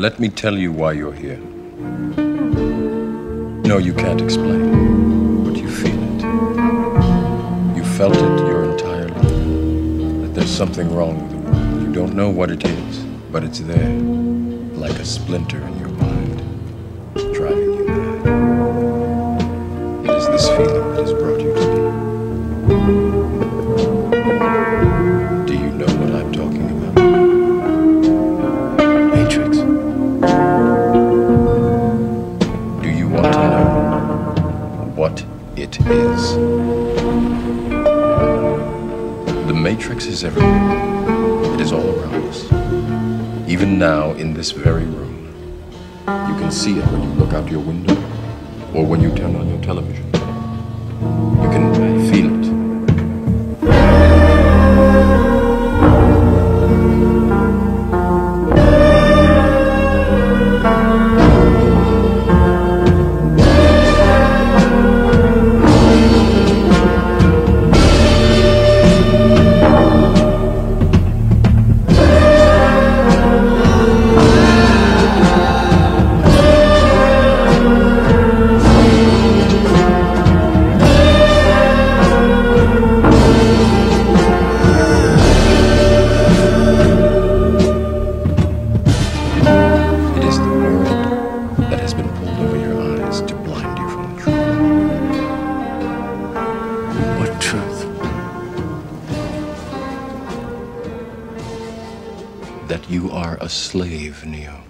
Let me tell you why you're here. No, you can't explain, but you feel it. You felt it your entire life. That there's something wrong with the world. You don't know what it is, but it's there, like a splinter in your mind, driving you mad. It is this feeling that has brought you to me. What it is? The Matrix is everywhere. It is all around us. Even now, in this very room. You can see it when you look out your window or when you turn on your television. You can That you are a slave, Neo.